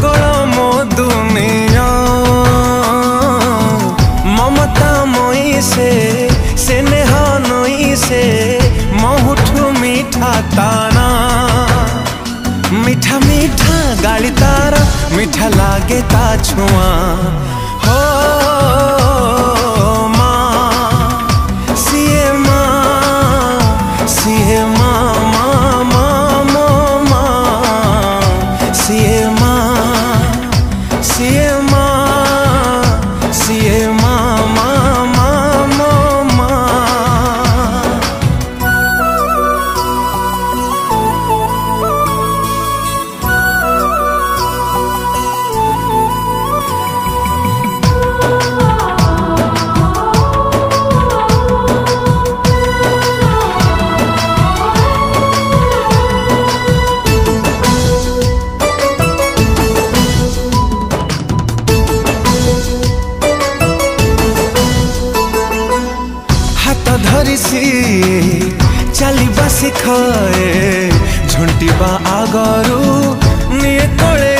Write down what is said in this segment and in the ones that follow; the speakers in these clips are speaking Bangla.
পাগল মো দুনিয়া মমতা মইছে স্নেহ নইছে মহুঠু মিঠা তানা মিঠা মিঠা গাড়ি তারা মিঠা লাগে তা ছোঁয়া ମିଳିମିଶି ଚାଲିବା ଶିଖଏ ଝୁଣ୍ଟିବା ଆଗରୁ ନିଏ ତଳେ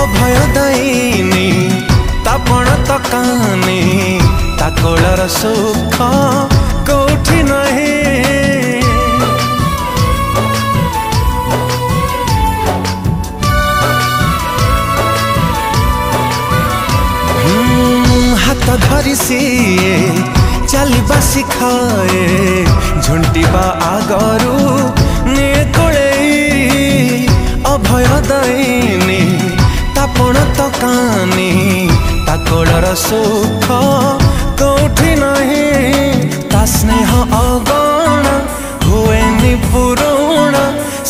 ଅଭୟ ଦଇନି ତାପଣ ତକାନି ତା କୋଳର ସୁଖ କେଉଁଠି ନାହିଁ হাত ধরি সিয়ে ଚାଲିବା ଶିଖାଏ ଝୁଣ୍ଟିବା ଆଗରୁ ନିଏ କୋଳେଇ ଅଭୟ ଦଇନି ତାପଣ ତ କାନି ତା କୋଳର ସୁଖ କୋଉଠି ନାହିଁ ତା ସ୍ନେହ ଅଗଣ ହୁଏନି ପୁରୁଣ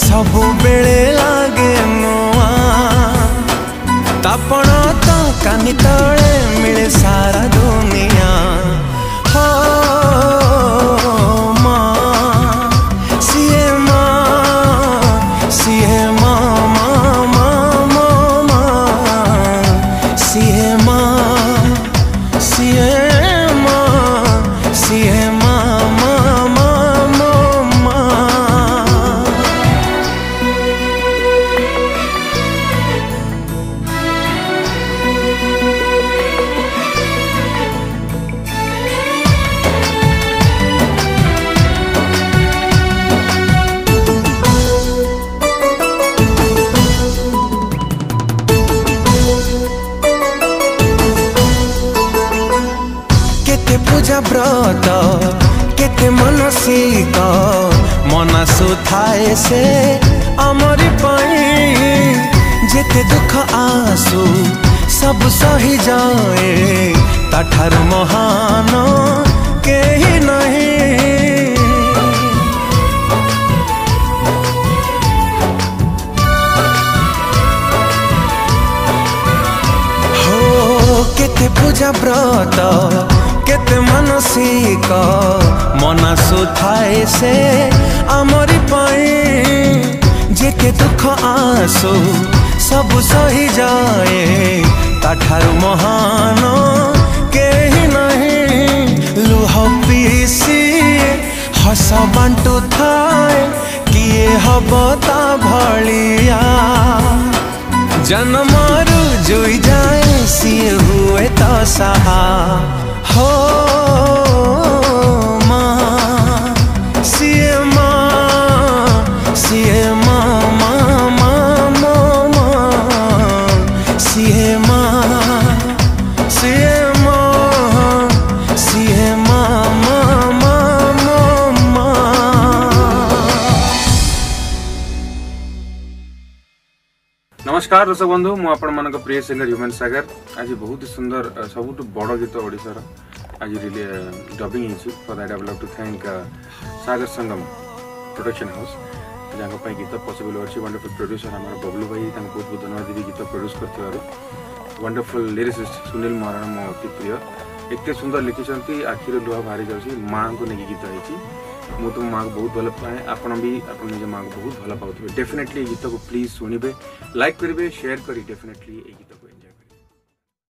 ସବୁବେଳେ ଲାଗେ ନୂଆ ତାପଣ ତ କାନି ତଳେ ମିଳେ ସାରା ଥାଏ ସେ ଆମରି ପାଇଁ ଯେତେ ଦୁଃଖ ଆସୁ ସବୁ ସହିଯାଏ ତାଠାରୁ ମହାନ କେହି ନାହିଁ ହୋ କେତେ ପୂଜା ବ୍ରତ କେତେ ମାନସିକ ମନାସୁ ଥାଏ ସେ ଆମରି আছো সব সহি যায় তাঠাৰু মহান কেহি নাহি লোহ পিছি হস বান্টু থাই কিয়ে হব তা ভলিয়া জন্মৰু জুই যায় সিয়ে হুৱে তহা নমস্কার দর্শক বন্ধু মু আপনার প্রিয় সিঙ্গর হ্যুমান সাগর আজ বহুত সুন্দর সবুঠ বড় গীত ওড়শার আজ ডবিং হয়েছি for that I love to thank Sagar Sangam production house ଯାହାଙ୍କ ଗୀତ ପସିବଲ୍ ଅଛି ୱାଣ୍ଡରଫୁଲ୍ ପ୍ରଡ୍ୟୁସର୍ ଆମର ବବଲୁ ଭାଇ ତାଙ୍କୁ ବହୁତ ବହୁତ ଧନ୍ୟବାଦ ଦେବି ଗୀତ ପ୍ରଡ୍ୟୁସ୍ କରିଥିବାରୁ ୱାଣ୍ଡରଫୁଲ୍ ଲିରିସିଷ୍ଟ ସୁନୀଲ ମହାରଣା ମୋ ଅତି ପ୍ରିୟ ଏତେ ସୁନ୍ଦର ଲେଖିଛନ୍ତି ଆଖିରୁ ଲୁହା ବାହାରି ଯାଉଛି ମାଆଙ୍କୁ ନେଇକି ଗୀତ ହେଇଛି मुझे माँ को बहुत भल पाए आपण भी आप बहुत भल पाथे डेफिनेटली गीत को प्लीज शुणे लाइक करेंगे सेयार करेंगे डेफिनेटली गीत को